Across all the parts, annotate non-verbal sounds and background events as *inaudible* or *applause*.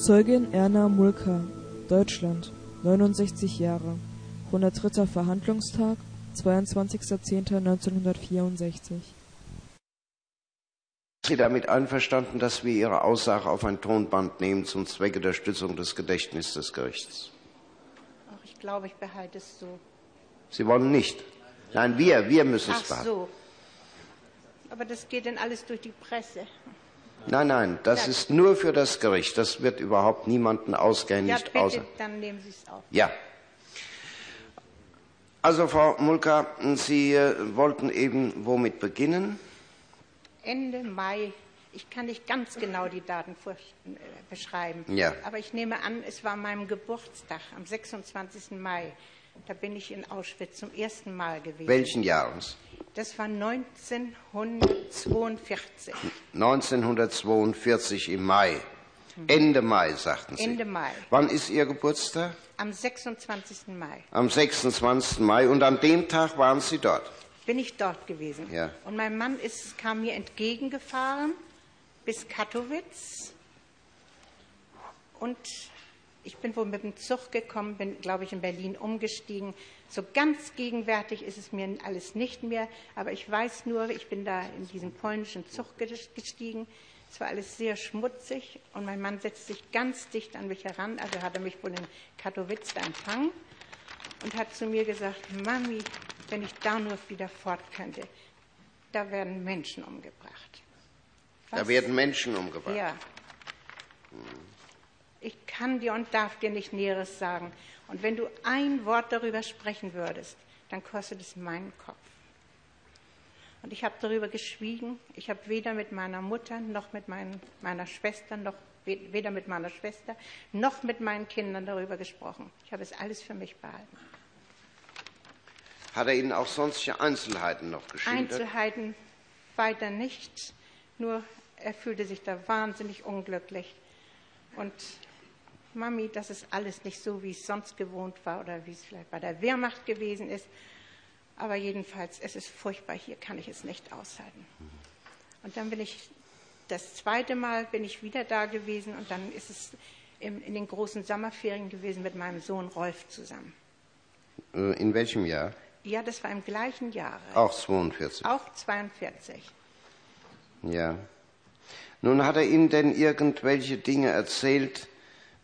Zeugin Erna Mulka, Deutschland, 69 Jahre. 103. Verhandlungstag, 22.10.1964. Sie damit einverstanden, dass wir Ihre Aussage auf ein Tonband nehmen zum Zwecke der Stützung des Gedächtnisses des Gerichts? Ach, ich glaube, ich behalte es so. Sie wollen nicht. Nein, wir, wir müssen es Ach behalten. so. Aber das geht dann alles durch die Presse. Nein, nein, das Ja. ist nur für das Gericht. Das wird überhaupt niemanden Ja, ausgehändigt, bitte, außer. dann nehmen Sie es auf. Ja. Also, Frau Mulka, Sie äh, wollten eben womit beginnen? Ende Mai. Ich kann nicht ganz genau die Daten vor, äh, beschreiben. Ja. Aber ich nehme an, es war meinem Geburtstag am 26. Mai. Da bin ich in Auschwitz zum ersten Mal gewesen. Welchen Jahres? Das war 1942. 1942 im Mai. Ende Mai, sagten Sie. Ende Mai. Wann ist Ihr Geburtstag? Am 26. Mai Am 26. Mai. Und an dem Tag waren Sie dort. bin ich dort gewesen. Ja. Und mein Mann ist, kam mir entgegengefahren bis Katowice. Und ich bin wohl mit dem Zug gekommen, bin, glaube ich, in Berlin umgestiegen. So ganz gegenwärtig ist es mir alles nicht mehr. Aber ich weiß nur, ich bin da in diesen polnischen Zug gestiegen. Es war alles sehr schmutzig und mein Mann setzte sich ganz dicht an mich heran. Also hat er mich wohl in Katowice empfangen und hat zu mir gesagt, Mami, wenn ich da nur wieder fort könnte, da werden Menschen umgebracht. Da werden Menschen umgebracht. Ja. Ich kann dir und darf dir nicht Näheres sagen. Und wenn du ein Wort darüber sprechen würdest, dann kostet es meinen Kopf. Und ich habe darüber geschwiegen. Ich habe weder mit meiner Mutter noch mit meinen, meiner Schwester, noch we- weder mit meiner Schwester noch mit meinen Kindern darüber gesprochen. Ich habe es alles für mich behalten. Hat er Ihnen auch sonstige Einzelheiten noch geschildert? Einzelheiten weiter nicht, nur er fühlte sich da wahnsinnig unglücklich. Und Mami, das ist alles nicht so, wie es sonst gewohnt war oder wie es vielleicht bei der Wehrmacht gewesen ist. Aber jedenfalls, es ist furchtbar, hier kann ich es nicht aushalten. Und dann bin ich, das zweite Mal bin ich wieder da gewesen und dann ist es im, in den großen Sommerferien gewesen mit meinem Sohn Rolf zusammen. Äh, In welchem Jahr? Ja, das war im gleichen Jahre, Auch 42. auch 42. Ja. Nun hat er Ihnen denn irgendwelche Dinge erzählt,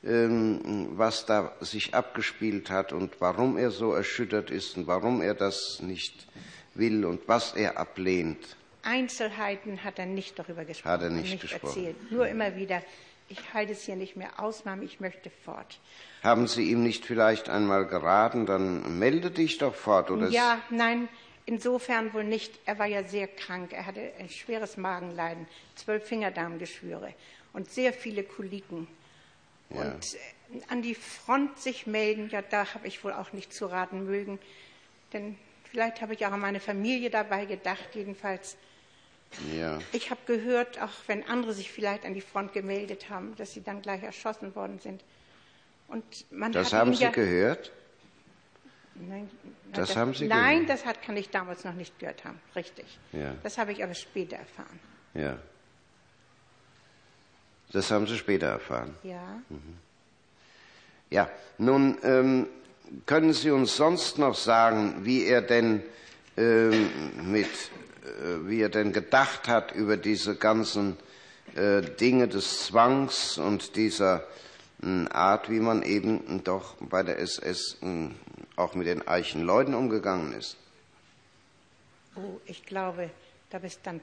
was da sich abgespielt hat und warum er so erschüttert ist und warum er das nicht will und was er ablehnt? Einzelheiten hat er nicht darüber gesprochen. Hat er nicht und gesprochen. erzählt. Nur immer wieder, ich halte es hier nicht mehr aus, Mami, ich möchte fort. Haben Sie ihm nicht vielleicht einmal geraten, dann melde dich doch fort oder Ja, nein, insofern wohl nicht. Er war ja sehr krank. Er hatte ein schweres Magenleiden, zwölf Fingerdarmgeschwüre und sehr viele Koliken. Ja. Und äh, an die Front sich melden, ja, da habe ich wohl auch nicht zu raten mögen. Denn vielleicht habe ich auch an meine Familie dabei gedacht, jedenfalls. ja. Ich habe gehört, auch wenn andere sich vielleicht an die Front gemeldet haben, dass sie dann gleich erschossen worden sind. Und man Das haben Sie ja, gehört? Nein, Das das haben Sie Nein, gehört? das hat, kann ich damals noch nicht gehört haben. Richtig. Ja. Das habe ich aber später erfahren. Ja. Das haben Sie später erfahren. Ja. Ja, nun ähm, können Sie uns sonst noch sagen, wie er denn ähm, mit, äh, wie er denn gedacht hat über diese ganzen äh, Dinge des Zwangs und dieser mh, Art, wie man eben doch bei der SS mh, auch mit den eichen Leuten umgegangen ist? Oh, ich glaube, da ist dann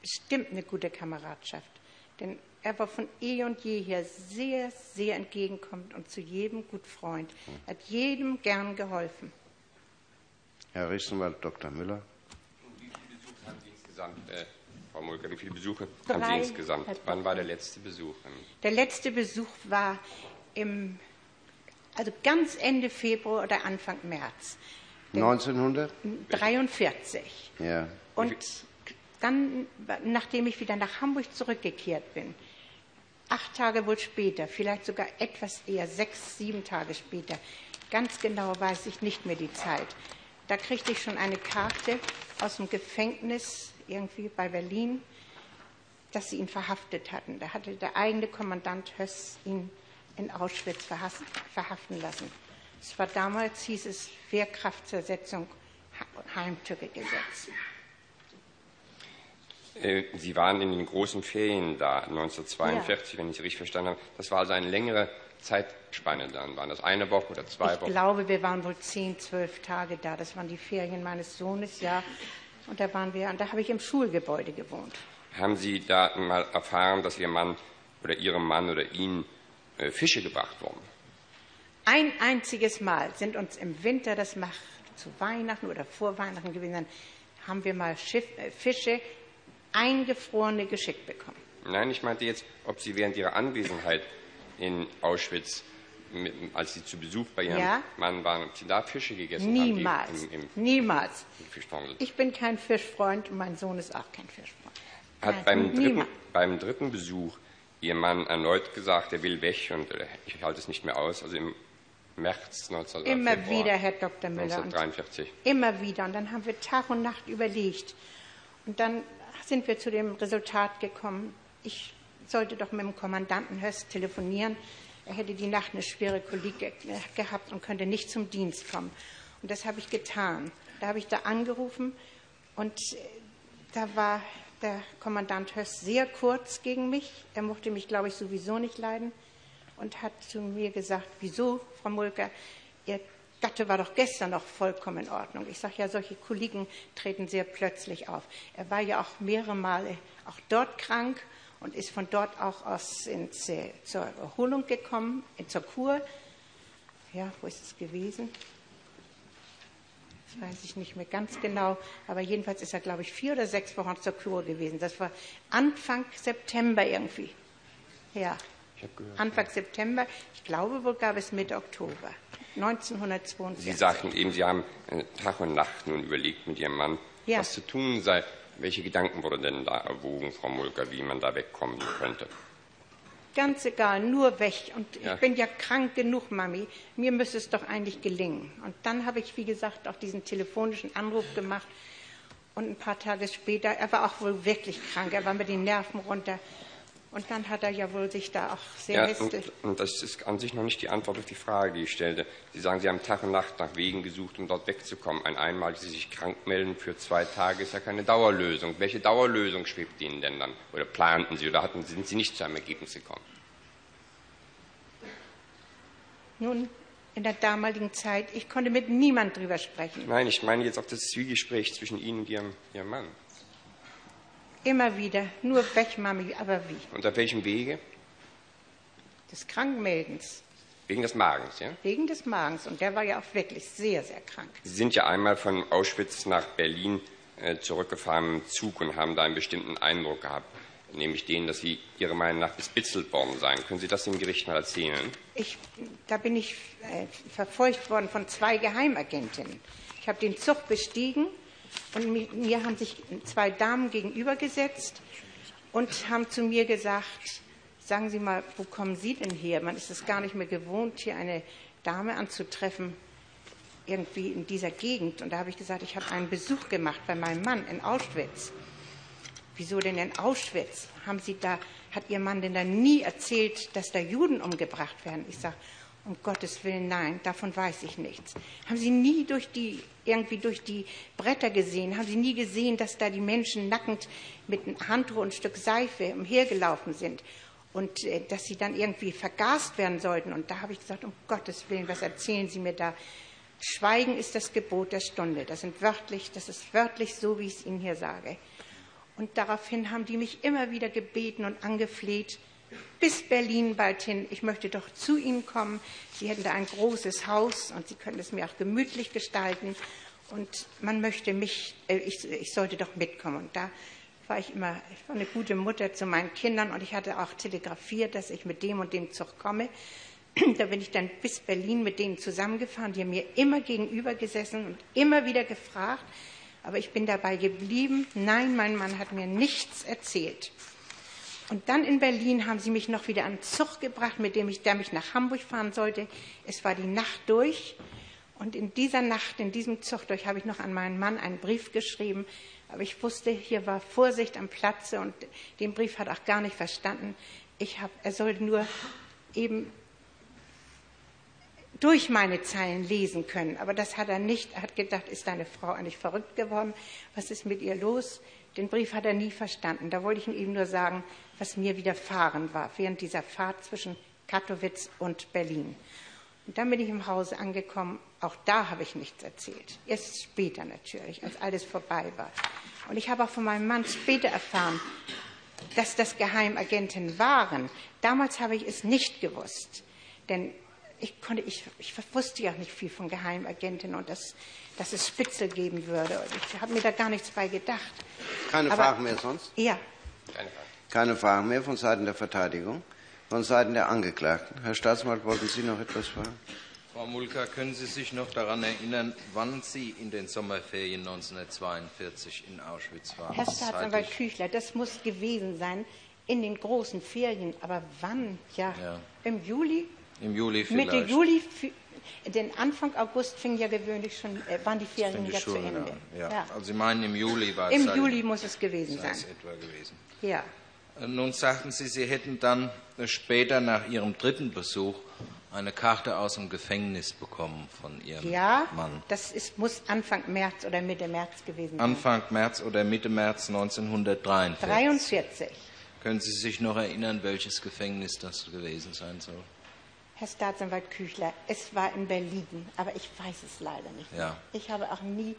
bestimmt eine gute Kameradschaft. Denn er war von eh und je her sehr, sehr entgegenkommend und zu jedem gut Freund. Er hat jedem gern geholfen. Herr Rechtsanwalt Dr. Müller. Wie viele Besuche haben Sie insgesamt, äh, Frau Mulker, wie viele Besuche haben Sie insgesamt? Wann war der letzte Besuch? Ähm, Der letzte Besuch war im, also ganz Ende Februar oder Anfang März. 1900? 43. Ja. Und dann, nachdem ich wieder nach Hamburg zurückgekehrt bin, acht Tage wohl später, vielleicht sogar etwas eher, sechs, sieben Tage später, ganz genau weiß ich nicht mehr die Zeit, da kriegte ich schon eine Karte aus dem Gefängnis irgendwie bei Berlin, dass sie ihn verhaftet hatten. Da hatte der eigene Kommandant Höss ihn in Auschwitz verhaften lassen. Es war damals, hieß es Wehrkraftzersetzung, Heimtückegesetz. Äh, Sie waren in den großen Ferien da, 1942, ja. wenn ich Sie richtig verstanden habe. Das war also eine längere Zeitspanne dann. Waren das eine Woche oder zwei ich Wochen? Ich glaube, wir waren wohl zehn, zwölf Tage da. Das waren die Ferien meines Sohnes, ja. Und da waren wir, und da habe ich im Schulgebäude gewohnt. Haben Sie da mal erfahren, dass Ihr Mann oder Ihrem Mann oder Ihnen äh, Fische gebracht wurden? Ein einziges Mal sind uns im Winter, das macht zu Weihnachten oder vor Weihnachten gewesen, haben wir mal Schiff, äh, Fische eingefrorene geschickt bekommen. Nein, ich meinte jetzt, ob Sie während Ihrer Anwesenheit in Auschwitz, als Sie zu Besuch bei Ihrem ja? Mann waren, ob Sie da Fische gegessen Niemals. haben? Niemals. Niemals. Ich bin kein Fischfreund und mein Sohn ist auch kein Fischfreund. Hat beim dritten, beim dritten, Besuch Ihr Mann erneut gesagt, er will weg und äh, ich halte es nicht mehr aus, also im März 1943. Immer wieder, Herr Dr. Müller. 1943. immer wieder. Und dann haben wir Tag und Nacht überlegt. Und dann sind wir zu dem Resultat gekommen, ich sollte doch mit dem Kommandanten Höst telefonieren. Er hätte die Nacht eine schwere Kolik gehabt und könnte nicht zum Dienst kommen. Und das habe ich getan. Da habe ich da angerufen und äh, da war der Kommandant Höst sehr kurz gegen mich. Er mochte mich, glaube ich, sowieso nicht leiden und hat zu mir gesagt, wieso, Frau Mulker, Ihr Gatte war doch gestern noch vollkommen in Ordnung. Ich sage ja, solche Koliken treten sehr plötzlich auf. Er war ja auch mehrere Male auch dort krank und ist von dort auch aus ins, äh, zur Erholung gekommen, in, zur Kur. Ja, wo ist es gewesen? Das weiß ich nicht mehr ganz genau, aber jedenfalls ist er, glaube ich, vier oder sechs Wochen zur Kur gewesen. Das war Anfang September irgendwie. Ja, Anfang September. Ich glaube, wohl gab es Mitte Oktober 1942. Sie sagten eben, Sie haben Tag und Nacht nun überlegt mit Ihrem Mann, ja. was zu tun sei. Welche Gedanken wurden denn da erwogen, Frau Mulker, wie man da wegkommen könnte? Ganz egal, nur weg. Und ja. ich bin ja krank genug, Mami. Mir müsste es doch eigentlich gelingen. Und dann habe ich, wie gesagt, auch diesen telefonischen Anruf gemacht. Und ein paar Tage später, er war auch wohl wirklich krank, er war mit den Nerven runter. Und dann hat er ja wohl sich da auch sehr ja, hässlich. Und, und, das ist an sich noch nicht die Antwort auf die Frage, die ich stellte. Sie sagen, Sie haben Tag und Nacht nach Wegen gesucht, um dort wegzukommen. Ein einmal, Sie sich krank melden für zwei Tage, ist ja keine Dauerlösung. Welche Dauerlösung schwebt Ihnen denn dann? Oder planten Sie oder hatten, sind Sie nicht zu einem Ergebnis gekommen? Nun, in der damaligen Zeit, ich konnte mit niemand drüber sprechen. Nein, ich meine jetzt auch das Zwiegespräch zwischen Ihnen und Ihrem, Ihrem Mann. Immer wieder. Nur weg, Mami, aber wie? Und auf welchem Wege? Des Krankmeldens. Wegen des Magens, ja? Wegen des Magens. Und der war ja auch wirklich sehr, sehr krank. Sie sind ja einmal von Auschwitz nach Berlin äh, zurückgefahren im Zug und haben da einen bestimmten Eindruck gehabt, nämlich den, dass Sie Ihrer Meinung nach bespitzelt worden seien. Können Sie das dem Gericht mal erzählen? Ich, da bin ich äh, verfolgt worden von zwei Geheimagentinnen. Ich habe den Zug bestiegen und mir haben sich zwei Damen gegenübergesetzt und haben zu mir gesagt, sagen Sie mal, wo kommen Sie denn her? Man ist es gar nicht mehr gewohnt, hier eine Dame anzutreffen, irgendwie in dieser Gegend. Und da habe ich gesagt, ich habe einen Besuch gemacht bei meinem Mann in Auschwitz. Wieso denn in Auschwitz? Haben Sie da, hat Ihr Mann denn da nie erzählt, dass da Juden umgebracht werden? Ich sage, um Gottes Willen, nein, davon weiß ich nichts. Haben Sie nie durch die, irgendwie durch die Bretter gesehen? Haben Sie nie gesehen, dass da die Menschen nackend mit einem Handtuch und ein Stück Seife umhergelaufen sind? Und äh, dass sie dann irgendwie vergast werden sollten. Und da habe ich gesagt, um Gottes Willen, was erzählen Sie mir da? Schweigen ist das Gebot der Stunde. Das, sind wörtlich, das ist wörtlich so, wie ich es Ihnen hier sage. Und daraufhin haben die mich immer wieder gebeten und angefleht, bis Berlin bald hin. Ich möchte doch zu Ihnen kommen. Sie hätten da ein großes Haus und Sie können es mir auch gemütlich gestalten. Und man möchte mich, äh, ich, ich sollte doch mitkommen. Und da war ich immer, ich war eine gute Mutter zu meinen Kindern und ich hatte auch telegrafiert, dass ich mit dem und dem Zug komme. *clears throat* Da bin ich dann bis Berlin mit denen zusammengefahren. Die haben mir immer gegenüber gesessen und immer wieder gefragt. Aber ich bin dabei geblieben. Nein, mein Mann hat mir nichts erzählt. Und dann in Berlin haben sie mich noch wieder an den Zug gebracht, mit dem ich, der mich nach Hamburg fahren sollte. Es war die Nacht durch. Und in dieser Nacht, in diesem Zug durch, habe ich noch an meinen Mann einen Brief geschrieben. Aber ich wusste, hier war Vorsicht am Platze und den Brief hat er auch gar nicht verstanden. Ich hab, er sollte nur eben durch meine Zeilen lesen können. Aber das hat er nicht. Er hat gedacht, ist deine Frau eigentlich verrückt geworden? Was ist mit ihr los? Den Brief hat er nie verstanden. Da wollte ich ihm nur sagen, was mir widerfahren war während dieser Fahrt zwischen Katowice und Berlin. Und dann bin ich im Hause angekommen. Auch da habe ich nichts erzählt. Erst später natürlich, als alles vorbei war. Und ich habe auch von meinem Mann später erfahren, dass das Geheimagenten waren. Damals habe ich es nicht gewusst. Denn ich, konnte, ich, ich wusste ja nicht viel von Geheimagenten und dass, dass es Spitzel geben würde. Ich habe mir da gar nichts bei gedacht. Keine Aber- Fragen mehr sonst? Ja, Keine Frage. Keine Fragen mehr von Seiten der Verteidigung, von Seiten der Angeklagten. Herr Staatsanwalt, wollten Sie noch etwas fragen? Frau Mulka, können Sie sich noch daran erinnern, wann Sie in den Sommerferien 1942 in Auschwitz waren? Herr Staatsanwalt? Küchler, das muss gewesen sein in den großen Ferien. Aber wann? Ja, Ja. im Juli? Im Juli vielleicht. Mitte Juli, denn Anfang August fing ja gewöhnlich schon, äh, waren die Ferien die ja zu Ende. an. Ja. Also Sie meinen, im Juli war es Im dann- Juli muss es gewesen sei es sein. etwa gewesen. Ja. Äh, Nun sagten Sie, Sie hätten dann äh, später nach Ihrem dritten Besuch eine Karte aus dem Gefängnis bekommen von Ihrem Ja, Mann. das ist, muss Anfang März oder Mitte März gewesen sein. Anfang März oder Mitte März 1943. 43. Können Sie sich noch erinnern, welches Gefängnis das gewesen sein soll? Herr Staatsanwalt Küchler, es war in Berlin, aber ich weiß es leider nicht. Ja. Ich habe auch nie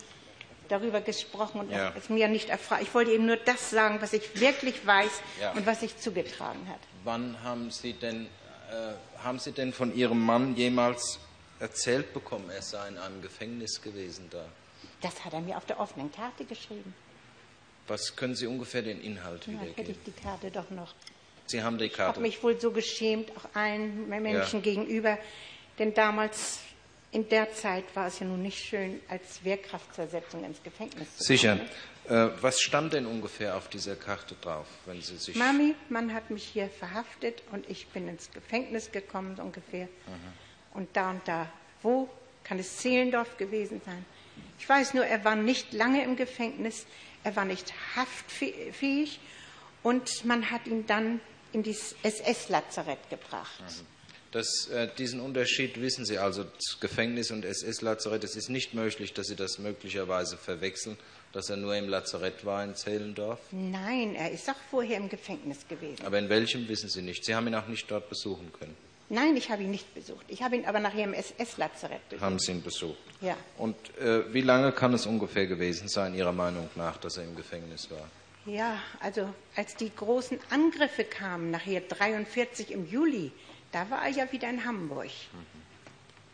darüber gesprochen und Ja. es mir nicht erfragt. Ich wollte eben nur das sagen, was ich wirklich weiß Ja. und was sich zugetragen hat. Wann haben Sie denn, äh, haben Sie denn von Ihrem Mann jemals erzählt bekommen, er sei in einem Gefängnis gewesen da? Das hat er mir auf der offenen Karte geschrieben. Was können Sie ungefähr den Inhalt Na, hätte ich wiedergeben? die Karte doch noch. Sie haben die Ich habe Karte. mich wohl so geschämt, auch allen Menschen Ja. gegenüber. Denn damals, in der Zeit, war es ja nun nicht schön, als Wehrkraftzersetzung ins Gefängnis zu Sicher. kommen. Äh, was stand denn ungefähr auf dieser Karte drauf, wenn Sie sich. Mami, man hat mich hier verhaftet und ich bin ins Gefängnis gekommen, ungefähr. Und da und da. Wo? Kann es Zehlendorf gewesen sein? Ich weiß nur, er war nicht lange im Gefängnis, er war nicht haftfähig und man hat ihn dann in das SS-Lazarett gebracht. Das, äh, diesen Unterschied wissen Sie also, Gefängnis und SS-Lazarett. Es ist nicht möglich, dass Sie das möglicherweise verwechseln, dass er nur im Lazarett war in Zehlendorf. Nein, er ist auch vorher im Gefängnis gewesen. Aber in welchem wissen Sie nicht. Sie haben ihn auch nicht dort besuchen können. Nein, ich habe ihn nicht besucht. Ich habe ihn aber nachher im SS-Lazarett besucht. Haben Sie ihn besucht? Ja. Und äh, wie lange kann es ungefähr gewesen sein, Ihrer Meinung nach, dass er im Gefängnis war? Ja, also als die großen Angriffe kamen, nachher 43 im Juli, da war er ja wieder in Hamburg.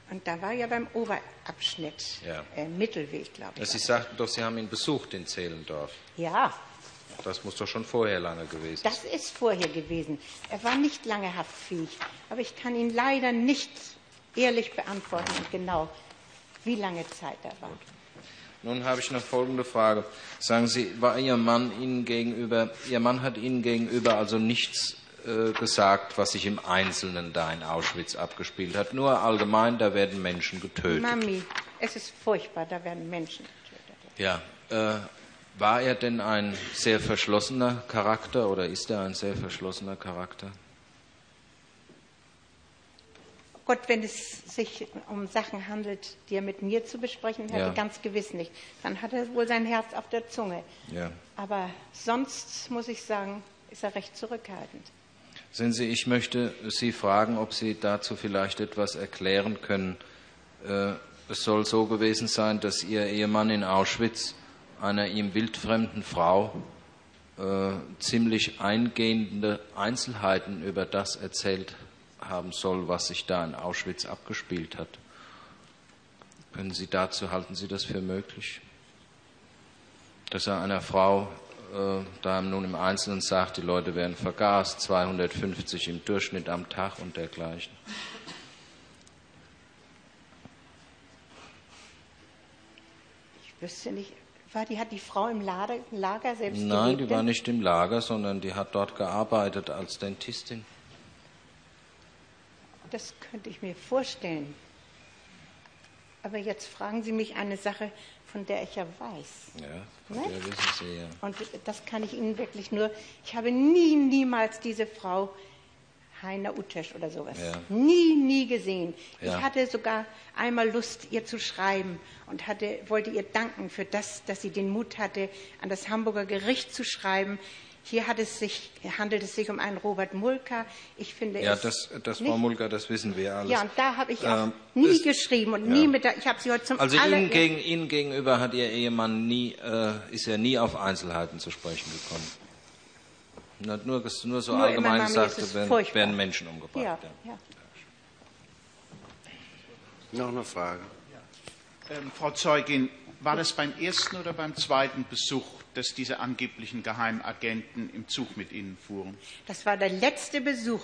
Und da war er ja beim Oberabschnitt, Ja. äh, Mittelweg, glaube ich. Sie sagten doch, Sie haben ihn besucht in Zehlendorf. Ja, Das muss doch schon vorher lange gewesen sein. das ist vorher gewesen. Er war nicht lange haftfähig, aber ich kann ihn leider nicht ehrlich beantworten genau, wie lange Zeit er war. Nun habe ich noch folgende Frage. Sagen Sie, war Ihr Mann Ihnen gegenüber, Ihr Mann hat Ihnen gegenüber also nichts äh, gesagt, was sich im Einzelnen da in Auschwitz abgespielt hat? Nur allgemein, da werden Menschen getötet. Mami, es ist furchtbar, da werden Menschen getötet. Ja, äh, war er denn ein sehr verschlossener Charakter oder ist er ein sehr verschlossener Charakter? Gott, wenn es sich um Sachen handelt, die er mit mir zu besprechen hätte, Ja. ganz gewiss nicht. Dann hat er wohl sein Herz auf der Zunge. Ja. Aber sonst muss ich sagen, ist er recht zurückhaltend. Sehen Sie, ich möchte Sie fragen, ob Sie dazu vielleicht etwas erklären können. Äh, es soll so gewesen sein, dass Ihr Ehemann in Auschwitz einer ihm wildfremden Frau äh, ziemlich eingehende Einzelheiten über das erzählt haben soll, was sich da in Auschwitz abgespielt hat. Können Sie dazu, halten Sie das für möglich? Dass er einer Frau äh, da nun im Einzelnen sagt, die Leute werden vergast, 250 im Durchschnitt am Tag und dergleichen. Ich wüsste nicht, war die, hat die Frau im Lager, Lager selbst Nein, gelebt? die war nicht im Lager, sondern die hat dort gearbeitet als Dentistin. Das könnte ich mir vorstellen. Aber jetzt fragen Sie mich eine Sache, von der ich ja weiß. Ja, von Ne? der wissen Sie ja. Und das kann ich Ihnen wirklich nur. Ich habe nie, niemals diese Frau Heiner Utesch oder sowas. Ja. Nie, nie gesehen. Ja. Ich hatte sogar einmal Lust, ihr zu schreiben und hatte, wollte ihr danken für das, dass sie den Mut hatte, an das Hamburger Gericht zu schreiben. Hier hat es sich, handelt es sich um einen Robert Mulka. Ich finde Ja, es das, das Frau Mulger, das wissen wir alles. Ja, und da habe ich auch Ähm, nie es- geschrieben und ja. nie mit der, ich habe sie heute zum Also Ihnen, gegen, Ihnen gegenüber hat Ihr Ehemann nie, äh, ist er nie auf Einzelheiten zu sprechen gekommen. Er hat nur, nur so Nur allgemein gesagt, es ist es werden, werden Menschen umgebracht. Ja, ja. ja. Noch eine Frage. Ähm, Frau Zeugin, war das beim ersten oder beim zweiten Besuch, dass diese angeblichen Geheimagenten im Zug mit Ihnen fuhren? Das war der letzte Besuch.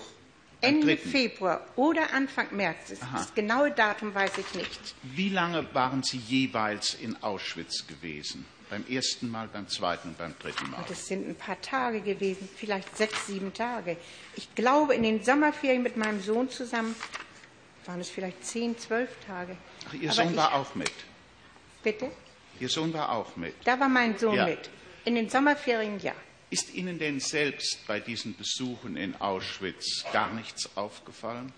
Am Ende. Februar oder Anfang März. Das, das genaue Datum weiß ich nicht. Wie lange waren Sie jeweils in Auschwitz gewesen? Beim ersten Mal, beim zweiten und beim dritten Mal? Und es sind ein paar Tage gewesen, vielleicht sechs, sieben Tage. Ich glaube, in den Sommerferien mit meinem Sohn zusammen waren es vielleicht zehn, zwölf Tage. Ach, Ihr Aber Sohn ich, war auch mit. Bitte? Ihr Sohn war auch mit. Da war mein Sohn Ja. mit. In den Sommerferien ja. Ist Ihnen denn selbst bei diesen Besuchen in Auschwitz gar nichts aufgefallen?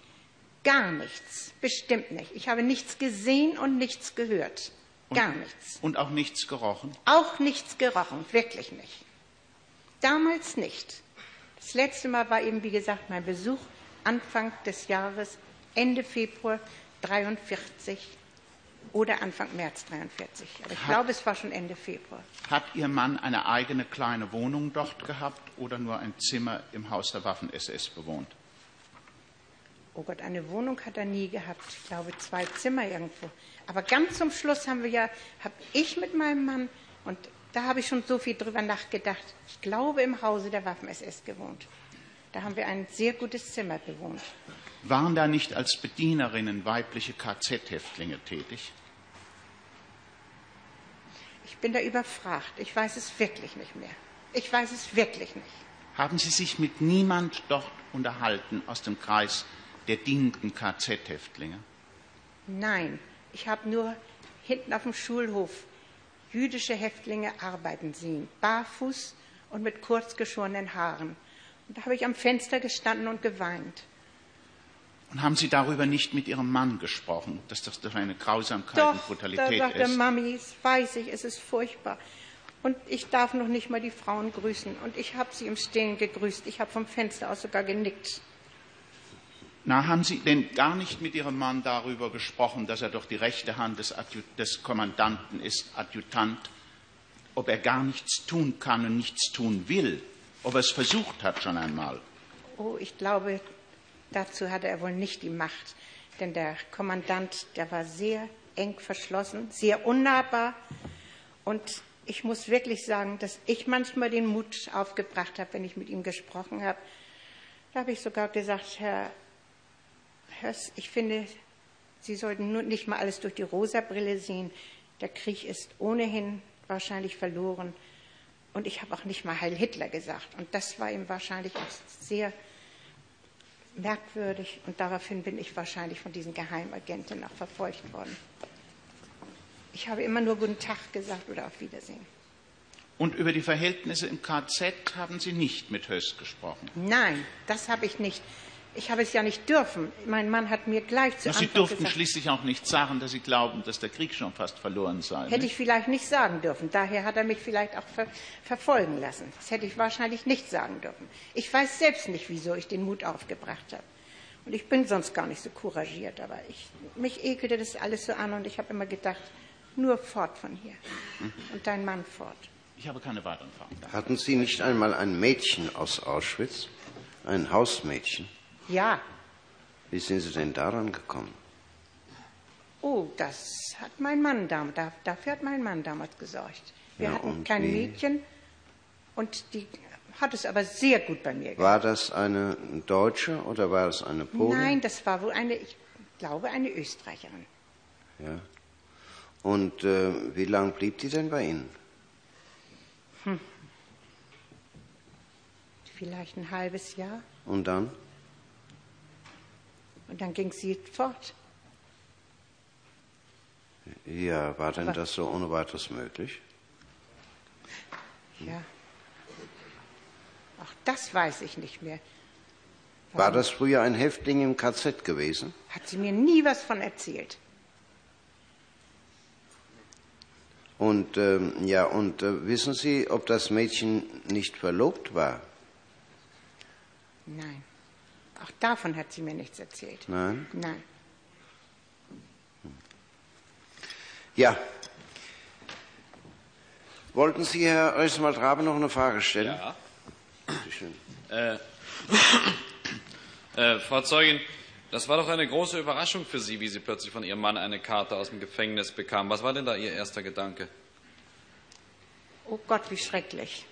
Gar nichts. Bestimmt nicht. Ich habe nichts gesehen und nichts gehört. Gar nichts. Und auch nichts gerochen? Auch nichts gerochen, wirklich nicht. Damals nicht. Das letzte Mal war eben, wie gesagt, mein Besuch Anfang des Jahres, Ende Februar 43 oder Anfang März 43. Aber ich Hat- glaube, es war schon Ende Februar. Hat Ihr Mann eine eigene kleine Wohnung dort gehabt oder nur ein Zimmer im Haus der Waffen-SS bewohnt? Oh Gott, eine Wohnung hat er nie gehabt. Ich glaube, zwei Zimmer irgendwo. Aber ganz zum Schluss haben wir ja, habe ich mit meinem Mann, und da habe ich schon so viel drüber nachgedacht, ich glaube, im Hause der Waffen-SS gewohnt. Da haben wir ein sehr gutes Zimmer bewohnt. Waren da nicht als Bedienerinnen weibliche KZ-Häftlinge tätig? Ich bin da überfragt. Ich weiß es wirklich nicht mehr. Ich weiß es wirklich nicht. Haben Sie sich mit niemand dort unterhalten aus dem Kreis der dienenden KZ-Häftlinge? Nein, ich habe nur hinten auf dem Schulhof jüdische Häftlinge arbeiten sehen, barfuß und mit kurz geschorenen Haaren. Und da habe ich am Fenster gestanden und geweint. Und haben Sie darüber nicht mit Ihrem Mann gesprochen, dass das doch eine Grausamkeit und Doch, da Brutalität sagt er, ist? Mami, das weiß ich, es ist furchtbar. Und ich darf noch nicht mal die Frauen grüßen. Und ich habe sie im Stehen gegrüßt. Ich habe vom Fenster aus sogar genickt. Na, haben Sie denn gar nicht mit Ihrem Mann darüber gesprochen, dass er doch die rechte Hand des, Adju des Kommandanten ist, Adjutant, ob er gar nichts tun kann und nichts tun will, ob er es versucht hat schon einmal? Oh, ich glaube, dazu hatte er wohl nicht die Macht. Denn der Kommandant, der war sehr eng verschlossen, sehr unnahbar. Und ich muss wirklich sagen, dass ich manchmal den Mut aufgebracht habe, wenn ich mit ihm gesprochen habe. Da habe ich sogar gesagt, Herr Höss, ich finde, Sie sollten nur nicht mal alles durch die rosa Brille sehen. Der Krieg ist ohnehin wahrscheinlich verloren. Und ich habe auch nicht mal Heil Hitler gesagt. Und das war ihm wahrscheinlich auch sehr merkwürdig. Und daraufhin bin ich wahrscheinlich von diesen Geheimagenten auch verfolgt worden. Ich habe immer nur Guten Tag gesagt oder auf Wiedersehen. Und über die Verhältnisse im KZ haben Sie nicht mit Höss gesprochen? Nein, das habe ich nicht. Ich habe es ja nicht dürfen. Mein Mann hat mir gleich zu Na, Sie Anfang durften gesagt, schließlich auch nicht sagen, dass Sie glauben, dass der Krieg schon fast verloren sei. hätte nicht? ich vielleicht nicht sagen dürfen. Daher hat er mich vielleicht auch ver verfolgen lassen. Das hätte ich wahrscheinlich nicht sagen dürfen. Ich weiß selbst nicht, wieso ich den Mut aufgebracht habe. Und ich bin sonst gar nicht so couragiert, aber ich, mich ekelte das alles so an und ich habe immer gedacht, nur fort von hier. Und dein Mann fort. Ich habe keine weiteren Fragen. Hatten Sie nicht einmal ein Mädchen aus Auschwitz? Ein Hausmädchen? Ja, Wie sind Sie denn daran gekommen? oh, das hat mein Mann damals, dafür hat mein Mann damals gesorgt. Wir Ja, hatten kleine wie? Mädchen und die hat es aber sehr gut bei mir War das eine Deutsche oder war das eine Polin? Nein, das war wohl eine, ich glaube, eine Österreicherin. Ja. Und äh, wie lange blieb die denn bei Ihnen? Vielleicht ein halbes Jahr. Und dann? Und dann ging sie fort. Ja, war denn Aber- das so ohne weiteres möglich? Ja. Auch das weiß ich nicht mehr. War das früher ein Häftling im KZ gewesen? Hat sie mir nie was von erzählt. Und ähm, ja, und äh, wissen Sie, ob das Mädchen nicht verlobt war? Nein. Auch davon hat sie mir nichts erzählt. Nein. Nein. Ja. Wollten Sie, Herr Reismann Trabe, noch eine Frage stellen? Ja. Bitte schön. Äh, äh, Frau Zeugin, das war doch eine große Überraschung für Sie, wie Sie plötzlich von Ihrem Mann eine Karte aus dem Gefängnis bekamen. Was war denn da Ihr erster Gedanke? Oh Gott, wie schrecklich.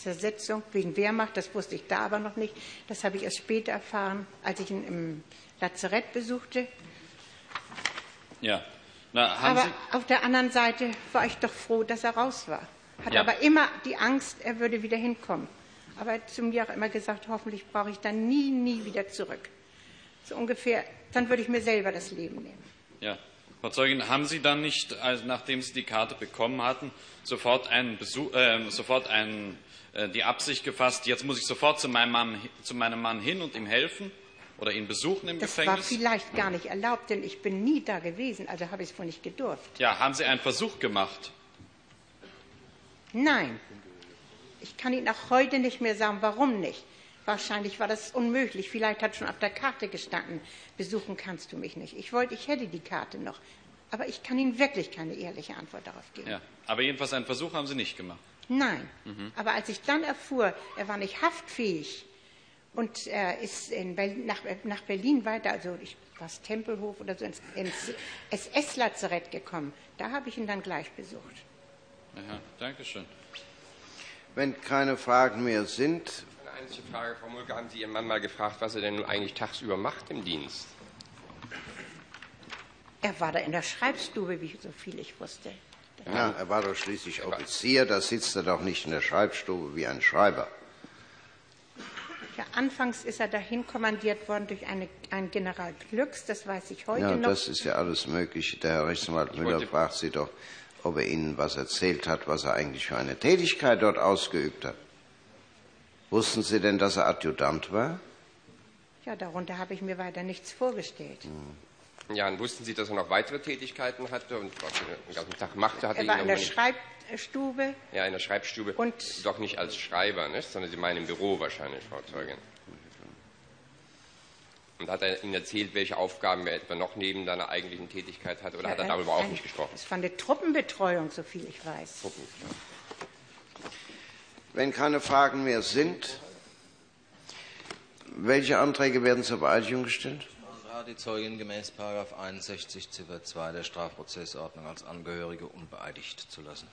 Zersetzung wegen Wehrmacht, das wusste ich da aber noch nicht. Das habe ich erst später erfahren, als ich ihn im Lazarett besuchte. Ja. Na, aber Sie, auf der anderen Seite war ich doch froh, dass er raus war. Hatte Ja. aber immer die Angst, er würde wieder hinkommen. Aber er hat zu mir auch immer gesagt, hoffentlich brauche ich dann nie, nie wieder zurück. So ungefähr, dann würde ich mir selber das Leben nehmen. ja. Frau Zeugin, haben Sie dann nicht, also nachdem Sie die Karte bekommen hatten, sofort, einen Besuch, äh, sofort einen, äh, die Absicht gefasst, jetzt muss ich sofort zu meinem, Mann, zu meinem Mann hin und ihm helfen oder ihn besuchen im Das war Gefängnis? vielleicht gar nicht erlaubt, denn ich bin nie da gewesen, also habe ich es wohl nicht gedurft. Ja, haben Sie einen Versuch gemacht? Nein. Ich kann Ihnen auch heute nicht mehr sagen, warum nicht. Wahrscheinlich war das unmöglich. Vielleicht hat schon auf der Karte gestanden, besuchen kannst du mich nicht. Ich wollte, ich hätte die Karte noch. Aber ich kann Ihnen wirklich keine ehrliche Antwort darauf geben. Ja. Aber jedenfalls einen Versuch haben Sie nicht gemacht. Nein. Aber als ich dann erfuhr, er war nicht haftfähig und er ist in Berlin, nach, nach Berlin weiter, also ich war es Tempelhof oder so, ins, ins SS-Lazarett gekommen, da habe ich ihn dann gleich besucht. Aha, Dankeschön. Wenn keine Fragen mehr sind, einzige Frage, Frau Mulke, haben Sie Ihren Mann mal gefragt, was er denn nun eigentlich tagsüber macht im Dienst? Er war da in der Schreibstube, wie so viel ich wusste. ja, er war doch schließlich Offizier, da sitzt er doch nicht in der Schreibstube wie ein Schreiber. Ja, anfangs ist er dahin kommandiert worden durch eine, einen General Glücks, das weiß ich heute Ja, noch. das ist ja alles Mögliche. Der Herr Rechtsanwalt Müller fragt Sie doch, ob er Ihnen was erzählt hat, was er eigentlich für eine Tätigkeit dort ausgeübt hat. Wussten Sie denn, dass er Adjutant war? Ja, darunter habe ich mir weiter nichts vorgestellt. Ja, und wussten Sie, dass er noch weitere Tätigkeiten hatte und was er den ganzen Tag machte? Hatte Er war in der Schreibstube. Ja, in der Schreibstube. Und- doch nicht als Schreiber, nicht? sondern Sie meinen im Büro wahrscheinlich, Frau Zeugin. Und hat er Ihnen erzählt, welche Aufgaben er etwa noch neben seiner eigentlichen Tätigkeit hat, oder hat er Ja, darüber auch ein- nicht gesprochen? Es war eine Truppenbetreuung, so viel ich weiß. Gucken. Wenn keine Fragen mehr sind, welche Anträge werden zur Beeidigung gestellt? Die Zeugin gemäß 61 Ziffer 2 der Strafprozessordnung als Angehörige unbeeidigt zu lassen.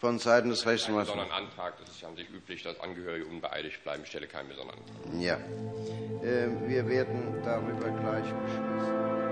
Von Seiten des Keinen Rechtsanwalts. besonderen Antrag, das ist ja an sich üblich, dass Angehörige unbeeidigt bleiben. Ich stelle keinen besonderen Antrag. Ja. Äh, wir werden darüber gleich beschließen.